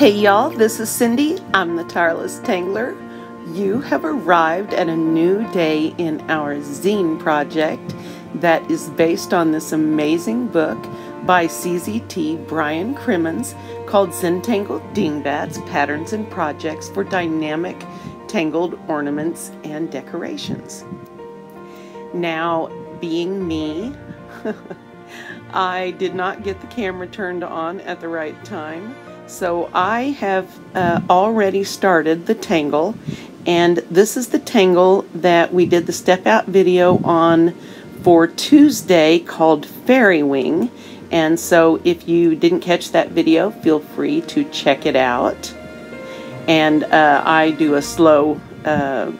Hey y'all, this is Cindy. I'm the Tireless Tangler. You have arrived at a new day in our zine project that is based on this amazing book by CZT Brian Crimmins called Zentangle Dingbatz Patterns and Projects for Dynamic Tangled Ornaments and Decorations. Now, being me, I did not get the camera turned on at the right time. So I have uh, already started the tangle and this is the tangle that we did the step out video on for Tuesday called Fairywing. And so if you didn't catch that video, feel free to check it out. And uh, I do a slow uh,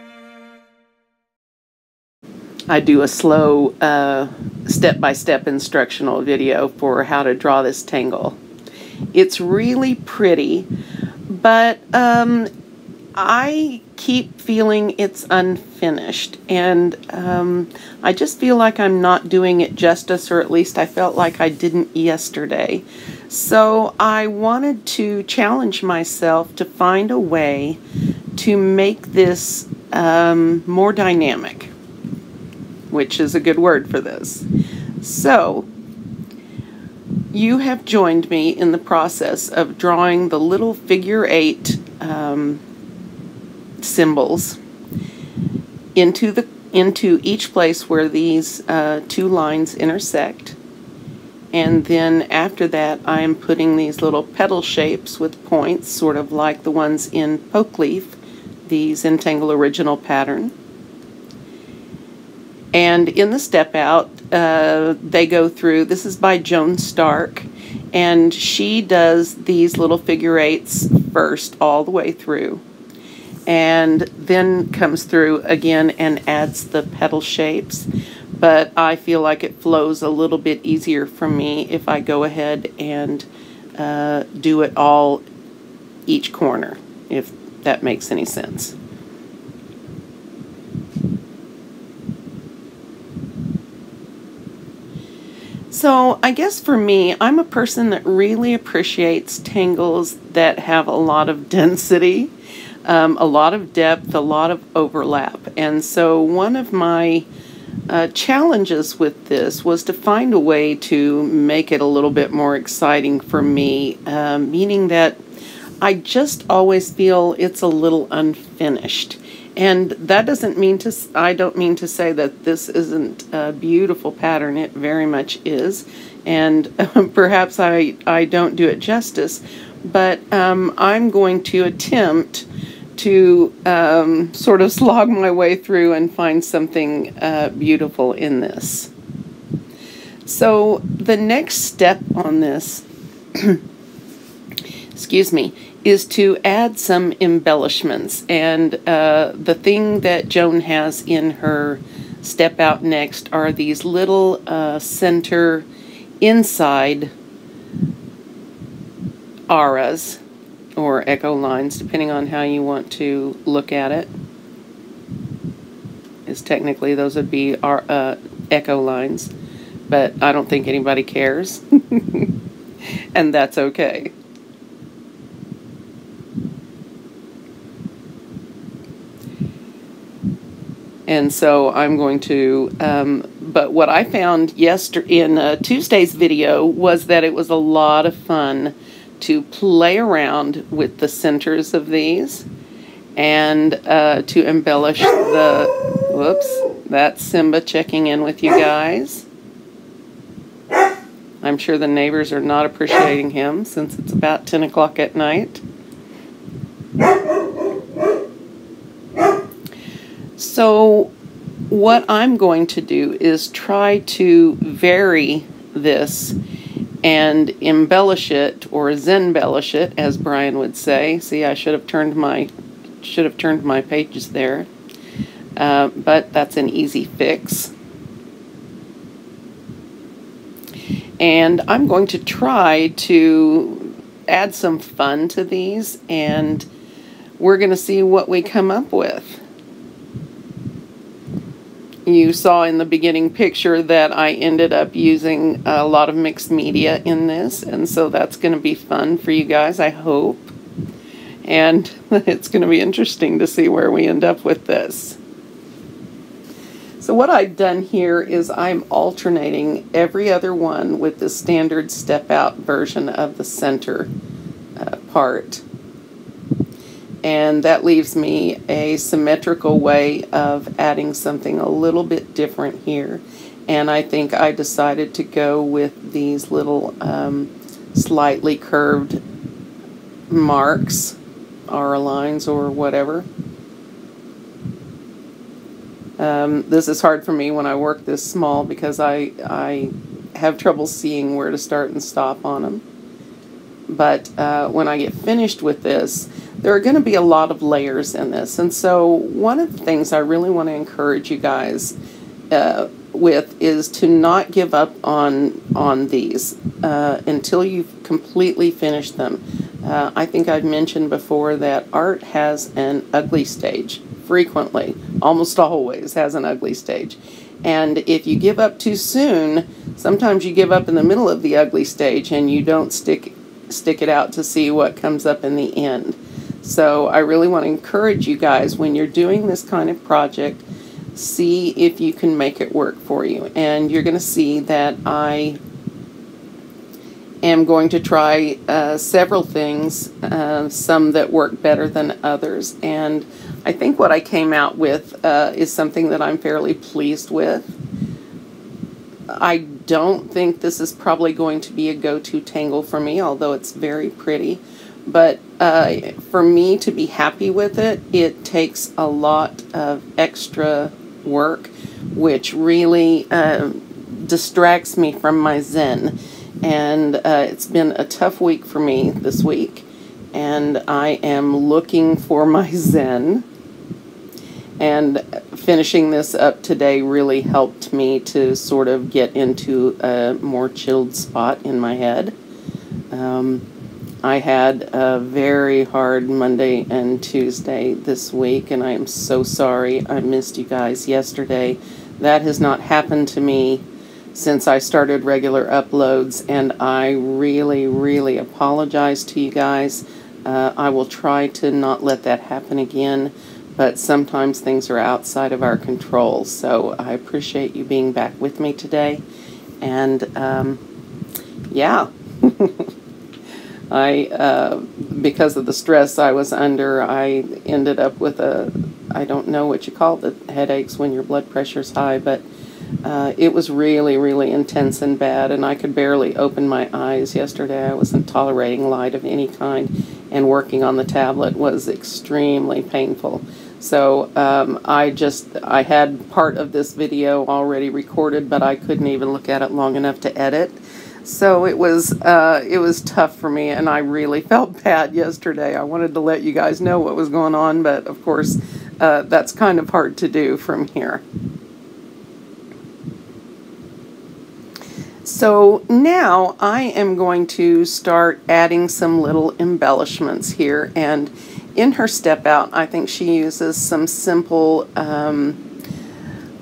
I do a slow uh, step-by-step -step instructional video for how to draw this tangle. It's really pretty, but um, I keep feeling it's unfinished, and um, I just feel like I'm not doing it justice, or at least I felt like I didn't yesterday. So I wanted to challenge myself to find a way to make this um, more dynamic, which is a good word for this. So you have joined me in the process of drawing the little figure eight um, symbols into the into each place where these uh, two lines intersect. And then after that, I'm putting these little petal shapes with points, sort of like the ones in Poke Leaf, the Zentangle Original pattern. And in the step out, uh, they go through, this is by Joan Stark, and she does these little figure eights first all the way through. And then comes through again and adds the petal shapes. But I feel like it flows a little bit easier for me if I go ahead and uh, do it all each corner, if that makes any sense. So I guess for me, I'm a person that really appreciates tangles that have a lot of density, um, a lot of depth, a lot of overlap. And so one of my uh, challenges with this was to find a way to make it a little bit more exciting for me, uh, meaning that I just always feel it's a little unfinished. And that doesn't mean to, I don't mean to say that this isn't a beautiful pattern. It very much is. And perhaps I, I don't do it justice. But um, I'm going to attempt to um, sort of slog my way through and find something uh, beautiful in this. So the next step on this, excuse me, is to add some embellishments. And uh, the thing that Joan has in her step out next are these little uh, center inside auras or echo lines, depending on how you want to look at it. Is technically those would be our uh, echo lines, but I don't think anybody cares, and that's okay. And so I'm going to, um, but what I found yesterday in uh, Tuesday's video was that it was a lot of fun to play around with the centers of these and uh, to embellish the, whoops, that's Simba checking in with you guys. I'm sure the neighbors are not appreciating him since it's about 10 o'clock at night. So what I'm going to do is try to vary this and embellish it or zenbellish it as Brian would say. See, I should have turned my should have turned my pages there. Uh, but that's an easy fix. And I'm going to try to add some fun to these and we're going to see what we come up with. You saw in the beginning picture that I ended up using a lot of mixed media in this, and so that's going to be fun for you guys, I hope. And it's going to be interesting to see where we end up with this. So what I've done here is I'm alternating every other one with the standard step out version of the center uh, part. And that leaves me a symmetrical way of adding something a little bit different here. And I think I decided to go with these little um, slightly curved marks, or lines or whatever. Um, this is hard for me when I work this small because I, I have trouble seeing where to start and stop on them. But uh, when I get finished with this, there are going to be a lot of layers in this. And so one of the things I really want to encourage you guys uh, with is to not give up on on these uh, until you've completely finished them. Uh, I think I've mentioned before that art has an ugly stage frequently, almost always has an ugly stage. And if you give up too soon, sometimes you give up in the middle of the ugly stage and you don't stick stick it out to see what comes up in the end. So I really want to encourage you guys when you're doing this kind of project, see if you can make it work for you. And you're going to see that I am going to try uh, several things, uh, some that work better than others. And I think what I came out with uh, is something that I'm fairly pleased with. I don't think this is probably going to be a go-to tangle for me, although it's very pretty. But uh, for me to be happy with it, it takes a lot of extra work, which really uh, distracts me from my zen. And uh, it's been a tough week for me this week, and I am looking for my zen. And finishing this up today really helped me to sort of get into a more chilled spot in my head. Um, I had a very hard Monday and Tuesday this week, and I am so sorry I missed you guys yesterday. That has not happened to me since I started regular uploads, and I really, really apologize to you guys. Uh, I will try to not let that happen again but sometimes things are outside of our control. So I appreciate you being back with me today. And um, yeah, I, uh, because of the stress I was under, I ended up with a, I don't know what you call the headaches when your blood pressure's high, but uh, it was really, really intense and bad, and I could barely open my eyes yesterday. I wasn't tolerating light of any kind, and working on the tablet was extremely painful. So um, I just, I had part of this video already recorded, but I couldn't even look at it long enough to edit. So it was, uh, it was tough for me, and I really felt bad yesterday. I wanted to let you guys know what was going on, but of course, uh, that's kind of hard to do from here. So now I am going to start adding some little embellishments here and in her step out, I think she uses some simple um,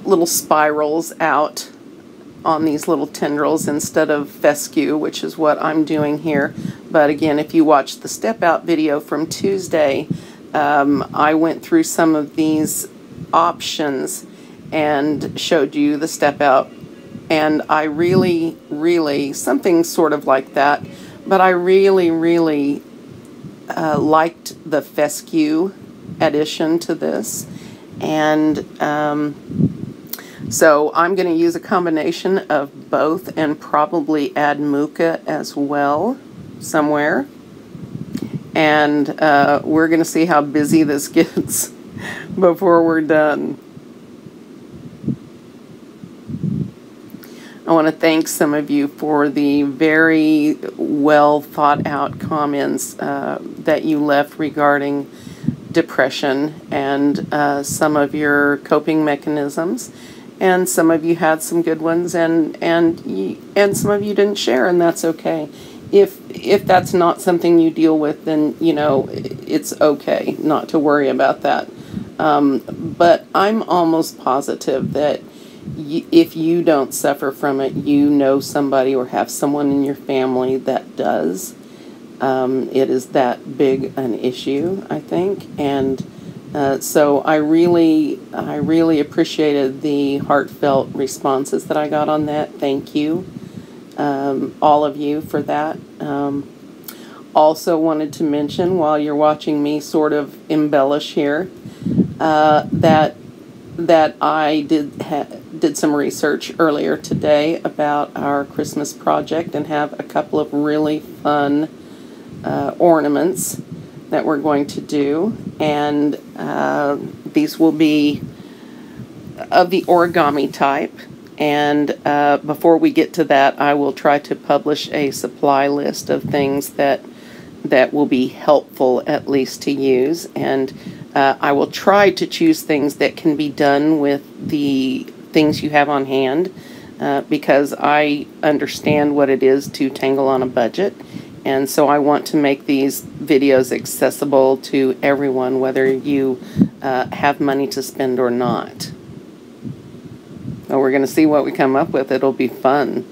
little spirals out on these little tendrils instead of fescue, which is what I'm doing here. But again, if you watch the step out video from Tuesday, um, I went through some of these options and showed you the step out. And I really, really, something sort of like that, but I really, really uh, liked the fescue addition to this. And um, so I'm going to use a combination of both and probably add Mooka as well somewhere. And uh, we're going to see how busy this gets before we're done. I want to thank some of you for the very well thought out comments uh, that you left regarding depression and uh, some of your coping mechanisms. And some of you had some good ones, and and and some of you didn't share, and that's okay. If if that's not something you deal with, then you know it's okay not to worry about that. Um, but I'm almost positive that y- if you don't suffer from it, you know somebody or have someone in your family that does. Um, it is that big an issue, I think, and uh, so I really, I really appreciated the heartfelt responses that I got on that. Thank you, um, all of you, for that. Um, also, wanted to mention while you're watching me sort of embellish here uh, that that I did did some research earlier today about our Christmas project and have a couple of really fun uh, ornaments that we're going to do, and uh, these will be of the origami type. And uh, before we get to that, I will try to publish a supply list of things that that will be helpful, at least to use. And uh, I will try to choose things that can be done with the things you have on hand, uh, because I understand what it is to tangle on a budget and so I want to make these videos accessible to everyone, whether you uh, have money to spend or not. So we're going to see what we come up with. It'll be fun.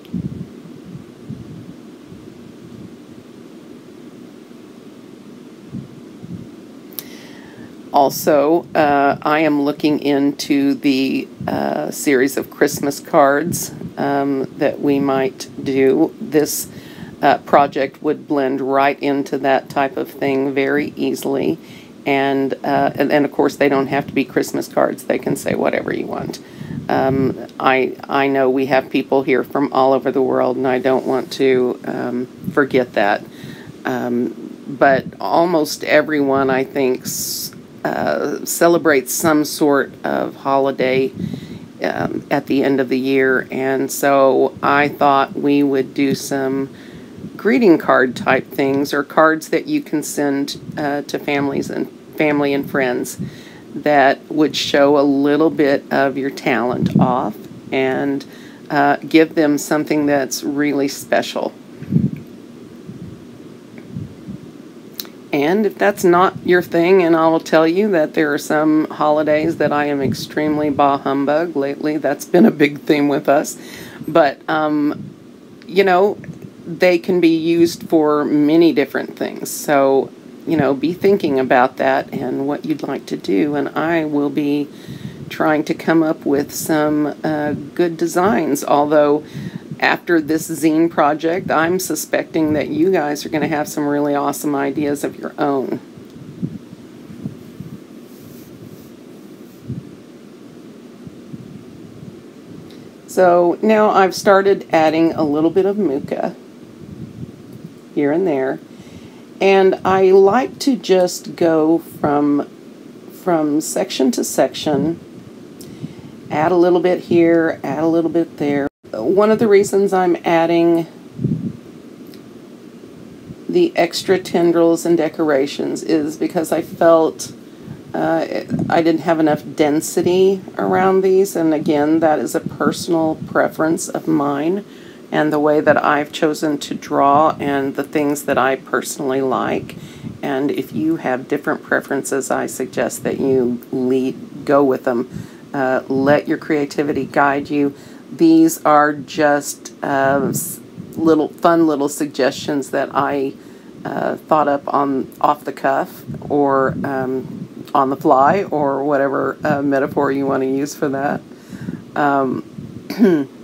Also, uh, I am looking into the uh, series of Christmas cards um, that we might do. This uh, project would blend right into that type of thing very easily. And, uh, and, and of course, they don't have to be Christmas cards. They can say whatever you want. Um, I, I know we have people here from all over the world, and I don't want to um, forget that. Um, but almost everyone, I think, uh, celebrates some sort of holiday um, at the end of the year. And so I thought we would do some greeting card type things or cards that you can send uh, to families and family and friends that would show a little bit of your talent off and uh, give them something that's really special. And if that's not your thing, and I will tell you that there are some holidays that I am extremely bah humbug lately. That's been a big theme with us. But, um, you know, they can be used for many different things. So, you know, be thinking about that and what you'd like to do. And I will be trying to come up with some uh, good designs. Although, after this zine project, I'm suspecting that you guys are going to have some really awesome ideas of your own. So now I've started adding a little bit of Mooka here and there. And I like to just go from from section to section, add a little bit here, add a little bit there. One of the reasons I'm adding the extra tendrils and decorations is because I felt uh, I didn't have enough density around these, and again, that is a personal preference of mine and the way that I've chosen to draw and the things that I personally like. And if you have different preferences, I suggest that you lead, go with them. Uh, let your creativity guide you. These are just uh, little fun little suggestions that I uh, thought up on off the cuff or um, on the fly or whatever uh, metaphor you want to use for that. Um,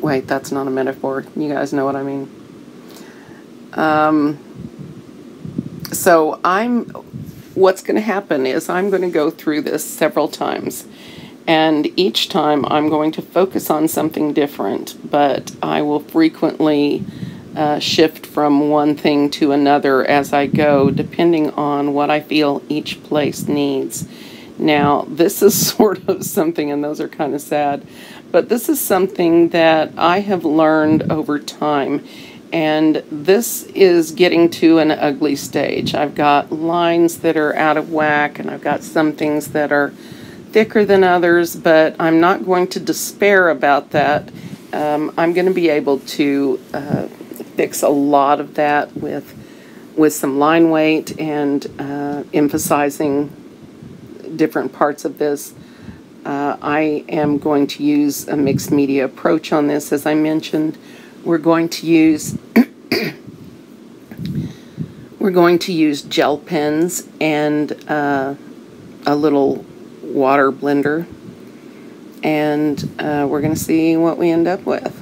Wait, that's not a metaphor. You guys know what I mean. Um, so I'm, what's going to happen is I'm going to go through this several times. And each time I'm going to focus on something different, but I will frequently uh, shift from one thing to another as I go, depending on what I feel each place needs. Now, this is sort of something, and those are kind of sad. But this is something that I have learned over time. And this is getting to an ugly stage. I've got lines that are out of whack, and I've got some things that are thicker than others, but I'm not going to despair about that. Um, I'm going to be able to uh, fix a lot of that with with some line weight and uh, emphasizing different parts of this Uh, I am going to use a mixed media approach on this. As I mentioned, we're going to use we're going to use gel pens and uh, a little water blender, and uh, we're going to see what we end up with.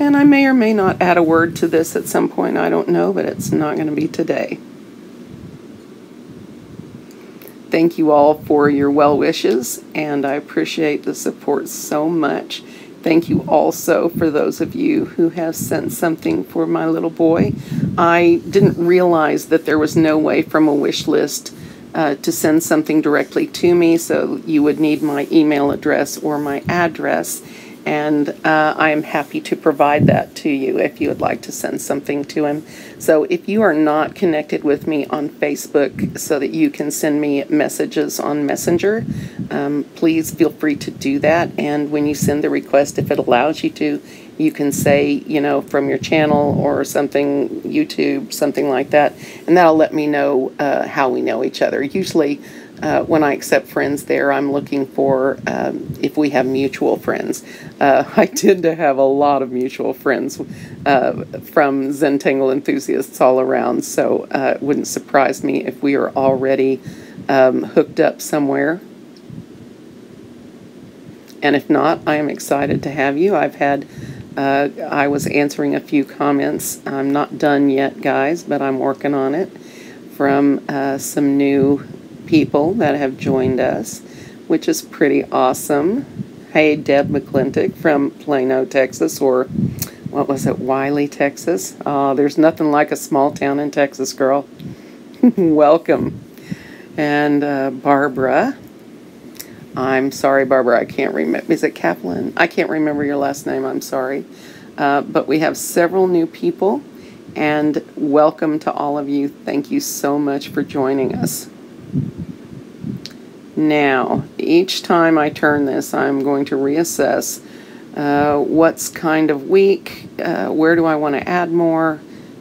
And I may or may not add a word to this at some point. I don't know, but it's not going to be today. Thank you all for your well wishes, and I appreciate the support so much. Thank you also for those of you who have sent something for my little boy. I didn't realize that there was no way from a wish list uh, to send something directly to me, so you would need my email address or my address and uh, I am happy to provide that to you if you would like to send something to him. So if you are not connected with me on Facebook so that you can send me messages on Messenger, um, please feel free to do that. And when you send the request, if it allows you to, you can say, you know, from your channel or something, YouTube, something like that, and that'll let me know uh, how we know each other. Usually, uh, when I accept friends there, I'm looking for um, if we have mutual friends. Uh, I tend to have a lot of mutual friends uh, from Zentangle enthusiasts all around, so uh, it wouldn't surprise me if we are already um, hooked up somewhere. And if not, I am excited to have you. I've had, uh, I was answering a few comments. I'm not done yet, guys, but I'm working on it from uh, some new people that have joined us, which is pretty awesome. Hey, Deb McClintock from Plano, Texas, or what was it, Wylie, Texas? Oh, there's nothing like a small town in Texas, girl. Welcome. And uh, Barbara. I'm sorry, Barbara, I can't remember. Is it Kaplan? I can't remember your last name, I'm sorry. Uh, but we have several new people, and welcome to all of you. Thank you so much for joining us. Now, each time I turn this, I'm going to reassess uh, what's kind of weak, uh, where do I want to add more,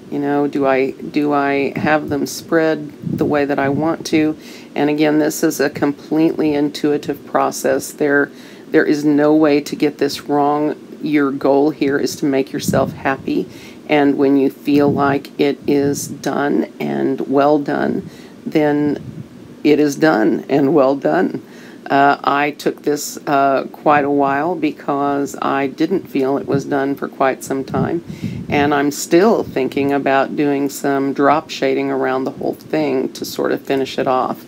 you know, do I, do I have them spread the way that I want to? And again, this is a completely intuitive process. There, there is no way to get this wrong. Your goal here is to make yourself happy. And when you feel like it is done and well done, then it is done and well done. Uh, I took this uh, quite a while because I didn't feel it was done for quite some time, and I'm still thinking about doing some drop shading around the whole thing to sort of finish it off.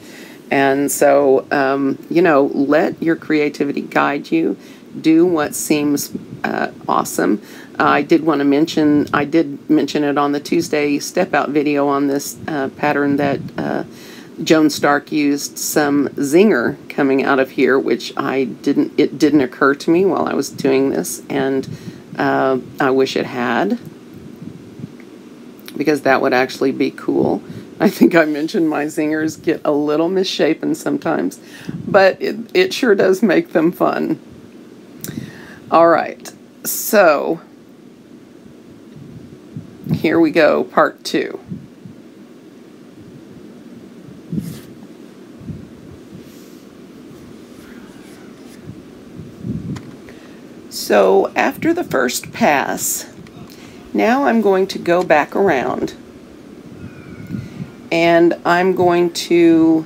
And so, um, you know, let your creativity guide you. Do what seems uh, awesome. I did want to mention, I did mention it on the Tuesday step out video on this uh, pattern that uh, Joan Stark used some zinger coming out of here, which I didn't, it didn't occur to me while I was doing this, and uh, I wish it had, because that would actually be cool. I think I mentioned my zingers get a little misshapen sometimes, but it, it sure does make them fun. All right, so here we go, part two. So after the first pass, now I'm going to go back around and I'm going to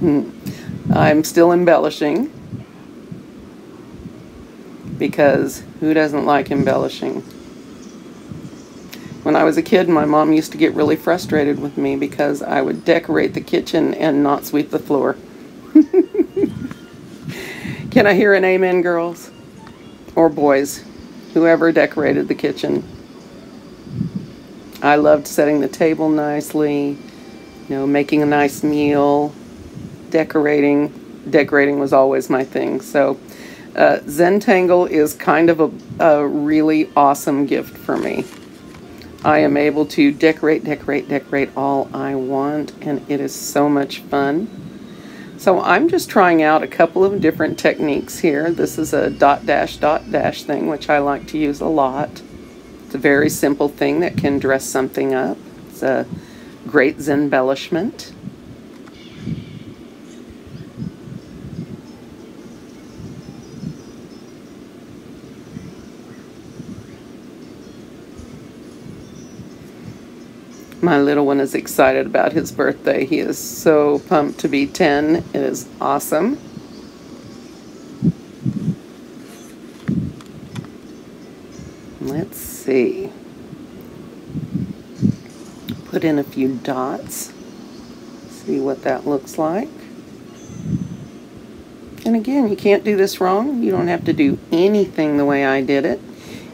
hmm, I'm still embellishing because who doesn't like embellishing? When I was a kid, my mom used to get really frustrated with me because I would decorate the kitchen and not sweep the floor. Can I hear an amen, girls? Or boys? Whoever decorated the kitchen. I loved setting the table nicely, you know, making a nice meal, decorating. Decorating was always my thing. So, uh, Zentangle is kind of a, a really awesome gift for me. I am able to decorate, decorate, decorate all I want, and it is so much fun. So I'm just trying out a couple of different techniques here. This is a dot dash dot dash thing, which I like to use a lot. It's a very simple thing that can dress something up. It's a great embellishment. My little one is excited about his birthday. He is so pumped to be 10. It is awesome. Let's see. Put in a few dots. See what that looks like. And again, you can't do this wrong. You don't have to do anything the way I did it.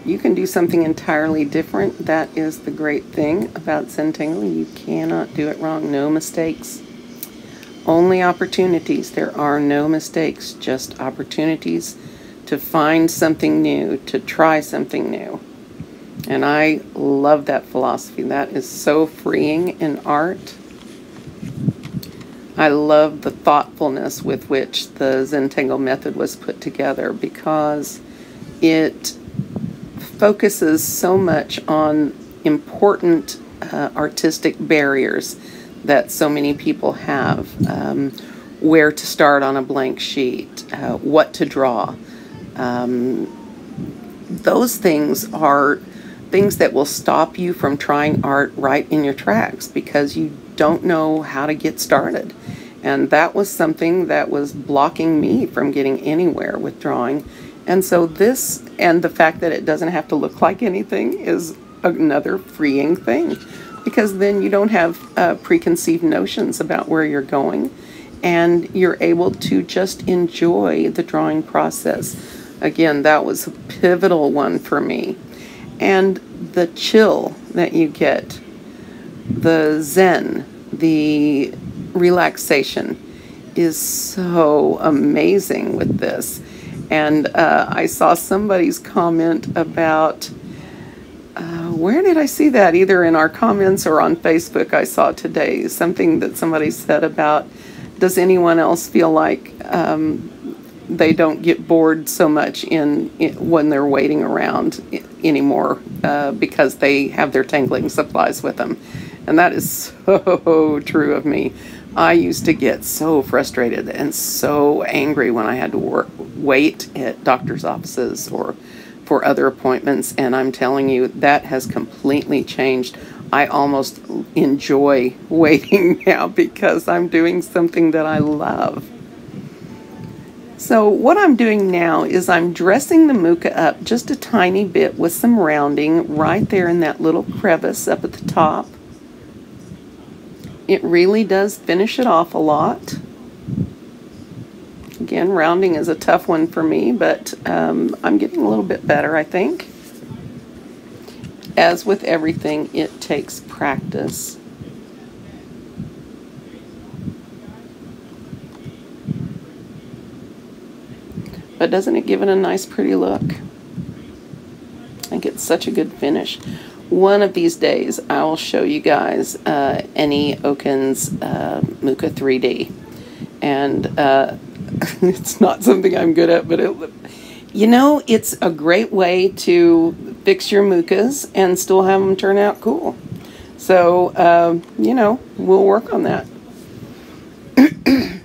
You can do something entirely different. That is the great thing about Zentangle. You cannot do it wrong. No mistakes. Only opportunities. There are no mistakes, just opportunities to find something new, to try something new. And I love that philosophy. That is so freeing in art. I love the thoughtfulness with which the Zentangle method was put together because it focuses so much on important uh, artistic barriers that so many people have. Um, where to start on a blank sheet, uh, what to draw. Um, those things are things that will stop you from trying art right in your tracks because you don't know how to get started. And that was something that was blocking me from getting anywhere with drawing. And so, this and the fact that it doesn't have to look like anything is another freeing thing because then you don't have uh, preconceived notions about where you're going and you're able to just enjoy the drawing process. Again, that was a pivotal one for me. And the chill that you get, the zen, the relaxation is so amazing with this. And uh, I saw somebody's comment about uh, where did I see that? Either in our comments or on Facebook, I saw today something that somebody said about does anyone else feel like um, they don't get bored so much in, in when they're waiting around anymore uh, because they have their tangling supplies with them? And that is so true of me. I used to get so frustrated and so angry when I had to work, wait at doctor's offices or for other appointments. And I'm telling you, that has completely changed. I almost enjoy waiting now because I'm doing something that I love. So what I'm doing now is I'm dressing the Mooka up just a tiny bit with some rounding right there in that little crevice up at the top. It really does finish it off a lot. Again, rounding is a tough one for me, but um, I'm getting a little bit better, I think. As with everything, it takes practice. But doesn't it give it a nice, pretty look? I think it's such a good finish one of these days I will show you guys uh, Annie Oken's uh, Mooka 3D. And uh, it's not something I'm good at, but it, you know, it's a great way to fix your Mookas and still have them turn out cool. So, um, you know, we'll work on that.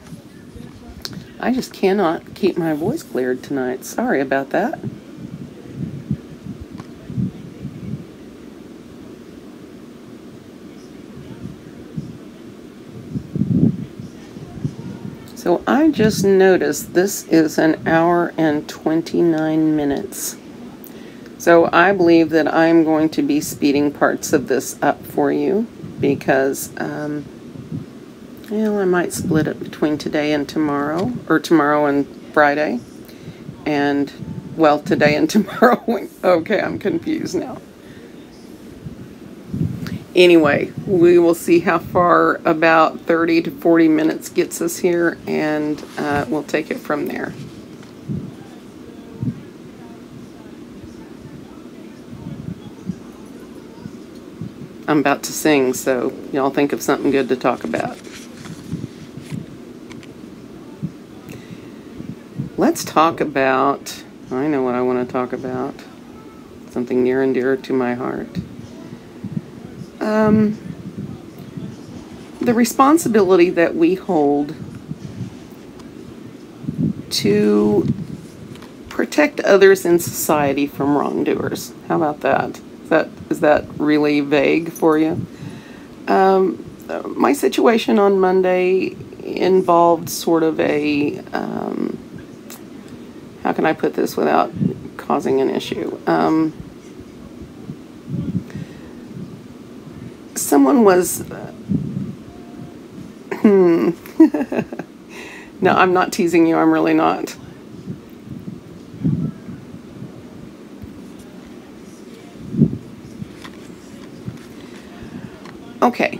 I just cannot keep my voice cleared tonight. Sorry about that. So I just noticed this is an hour and 29 minutes. So I believe that I'm going to be speeding parts of this up for you because, um, well, I might split it between today and tomorrow, or tomorrow and Friday. And, well, today and tomorrow. okay, I'm confused now anyway, we will see how far about 30 to 40 minutes gets us here, and uh, we'll take it from there. I'm about to sing, so y'all think of something good to talk about. Let's talk about, I know what I want to talk about, something near and dear to my heart um, the responsibility that we hold to protect others in society from wrongdoers. How about that? Is that is that really vague for you? um, my situation on Monday involved sort of a um, how can I put this without causing an issue? Um, someone was. Uh, hmm. no, I'm not teasing you. I'm really not. Okay.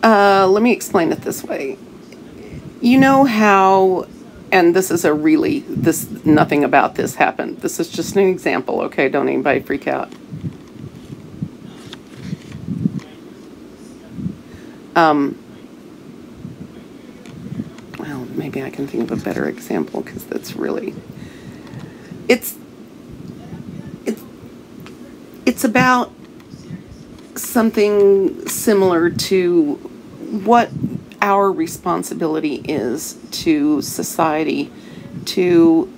Uh, let me explain it this way. You know how, and this is a really, this, nothing about this happened. This is just an example, okay? Don't anybody freak out. Um, well, maybe I can think of a better example because that's really, it's, it's, it's about something similar to what our responsibility is to society to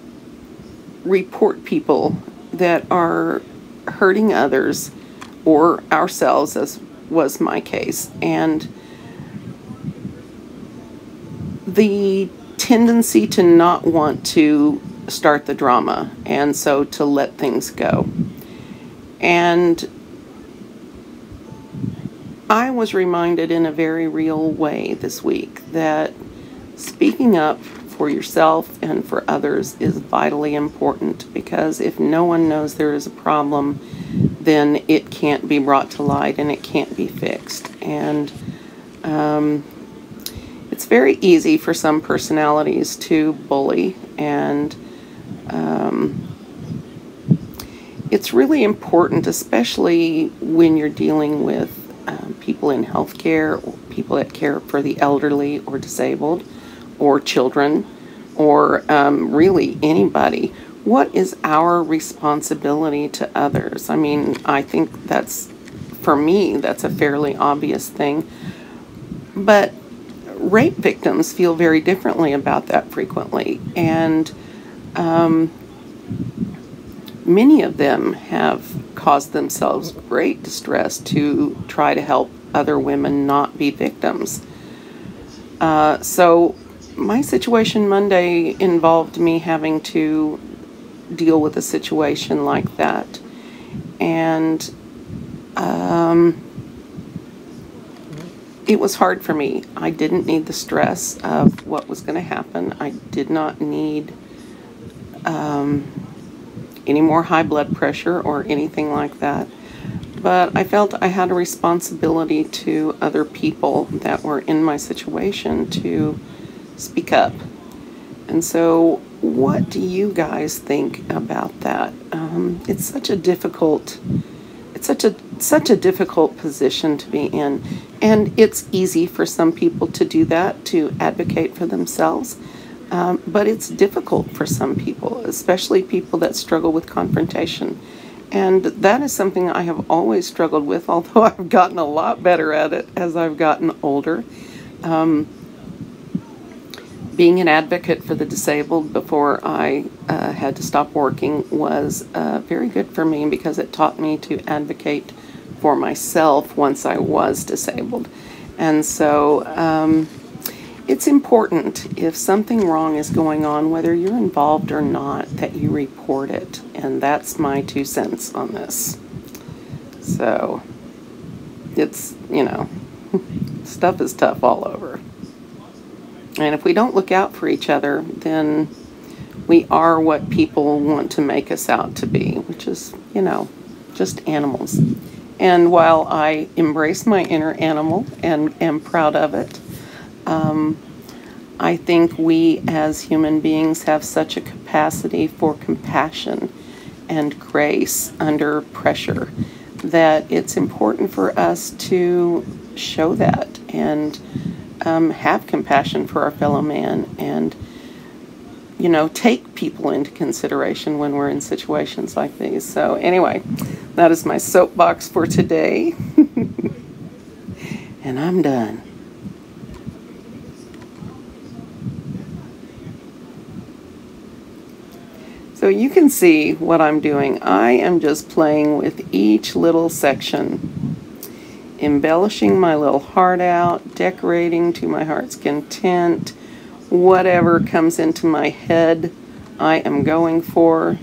report people that are hurting others or ourselves, as was my case. And the tendency to not want to start the drama and so to let things go. And I was reminded in a very real way this week that speaking up for yourself and for others is vitally important because if no one knows there is a problem, then it can't be brought to light and it can't be fixed. And um, it's very easy for some personalities to bully, and um, it's really important, especially when you're dealing with um, people in healthcare, or people that care for the elderly or disabled, or children, or um, really anybody. What is our responsibility to others? I mean, I think that's, for me, that's a fairly obvious thing. But rape victims feel very differently about that frequently. And um, many of them have caused themselves great distress to try to help other women not be victims. Uh, so, my situation Monday involved me having to deal with a situation like that. And um, it was hard for me. I didn't need the stress of what was going to happen. I did not need um, any more high blood pressure or anything like that. But I felt I had a responsibility to other people that were in my situation to speak up. And so, what do you guys think about that? Um, it's such a difficult, it's such a such a difficult position to be in, and it's easy for some people to do that to advocate for themselves. Um, but it's difficult for some people, especially people that struggle with confrontation. And that is something I have always struggled with, although I've gotten a lot better at it as I've gotten older. Um, being an advocate for the disabled before I uh, had to stop working was uh, very good for me because it taught me to advocate for myself once I was disabled. And so, um, it's important if something wrong is going on, whether you're involved or not, that you report it. And that's my two cents on this. So it's, you know, stuff is tough all over. And if we don't look out for each other, then we are what people want to make us out to be, which is, you know, just animals. And while I embrace my inner animal and am proud of it, um, I think we as human beings have such a capacity for compassion and grace under pressure that it's important for us to show that and um, have compassion for our fellow man and you know take people into consideration when we're in situations like these. So anyway that is my soapbox for today and i'm done So you can see what I'm doing. I am just playing with each little section embellishing my little heart out, decorating to my heart's content, whatever comes into my head, I am going for.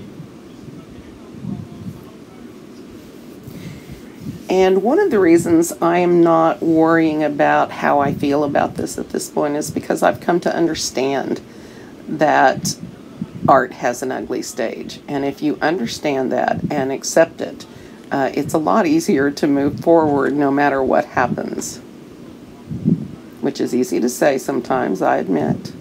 And one of the reasons I am not worrying about how I feel about this at this point is because I've come to understand that art has an ugly stage. And if you understand that and accept it, uh, it's a lot easier to move forward no matter what happens. Which is easy to say sometimes, I admit.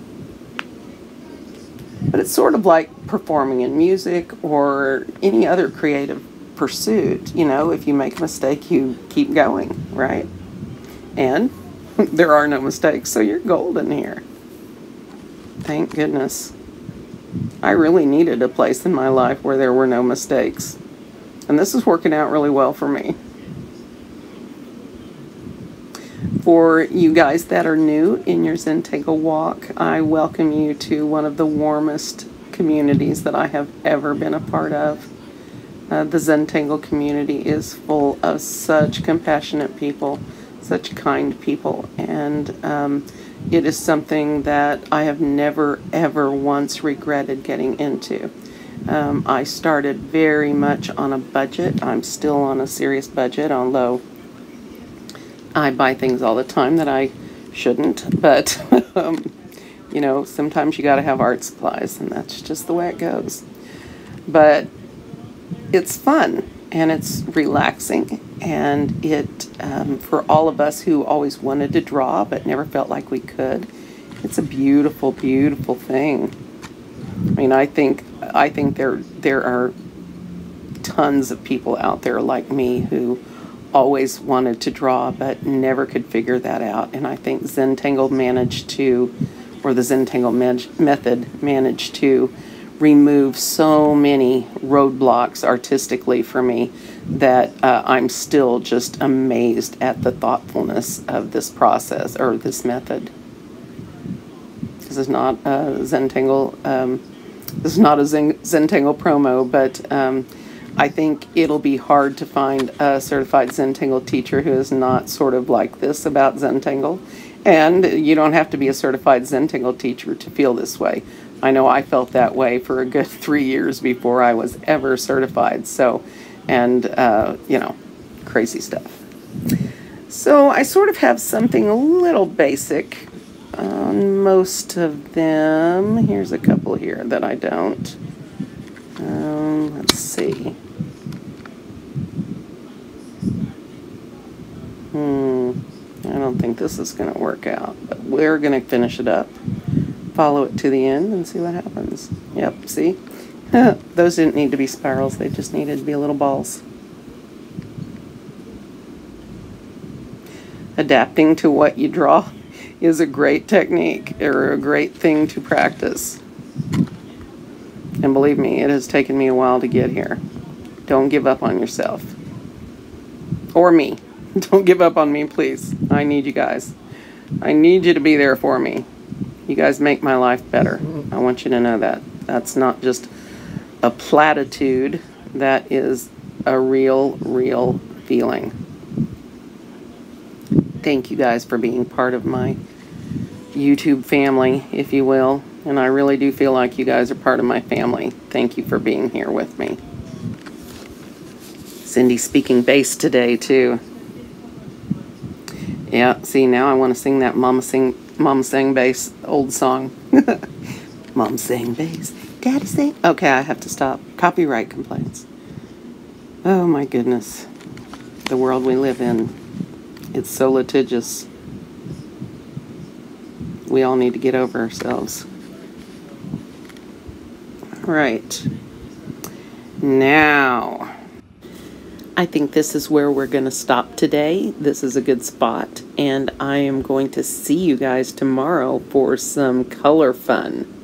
But it's sort of like performing in music or any other creative pursuit. You know, if you make a mistake, you keep going, right? And there are no mistakes, so you're golden here. Thank goodness. I really needed a place in my life where there were no mistakes. And this is working out really well for me. For you guys that are new in your Zentangle walk, I welcome you to one of the warmest communities that I have ever been a part of. Uh, the Zentangle community is full of such compassionate people, such kind people, and um, it is something that I have never, ever once regretted getting into. Um, I started very much on a budget. I'm still on a serious budget, although I buy things all the time that I shouldn't. But, um, you know, sometimes you got to have art supplies, and that's just the way it goes. But it's fun and it's relaxing, and it, um, for all of us who always wanted to draw but never felt like we could, it's a beautiful, beautiful thing. I mean, I think I think there there are tons of people out there like me who always wanted to draw but never could figure that out. And I think Zentangle managed to, or the Zentangle method managed to remove so many roadblocks artistically for me that uh, I'm still just amazed at the thoughtfulness of this process or this method. This is not a Zentangle. Um, this is not a Zen, Zentangle promo, but um, I think it'll be hard to find a certified Zentangle teacher who is not sort of like this about Zentangle. And you don't have to be a certified Zentangle teacher to feel this way. I know I felt that way for a good three years before I was ever certified. So, and, uh, you know, crazy stuff. So I sort of have something a little basic on most of them. Here's a couple here that I don't. Um, let's see. Hmm, I don't think this is going to work out, but we're going to finish it up, follow it to the end, and see what happens. Yep, see? Those didn't need to be spirals, they just needed to be little balls. Adapting to what you draw is a great technique or a great thing to practice. And believe me, it has taken me a while to get here. Don't give up on yourself. Or me. Don't give up on me, please. I need you guys. I need you to be there for me. You guys make my life better. I want you to know that. That's not just a platitude, that is a real, real feeling. Thank you guys for being part of my YouTube family, if you will. And I really do feel like you guys are part of my family. Thank you for being here with me. Cindy speaking bass today, too. Yeah, see, now I want to sing that Mama Sing, Mama Sang Bass old song. Mom sang bass, Daddy sang. Okay, I have to stop. Copyright complaints. Oh my goodness. The world we live in. It's so litigious we all need to get over ourselves. Right. Now, I think this is where we're going to stop today. This is a good spot, and I am going to see you guys tomorrow for some color fun.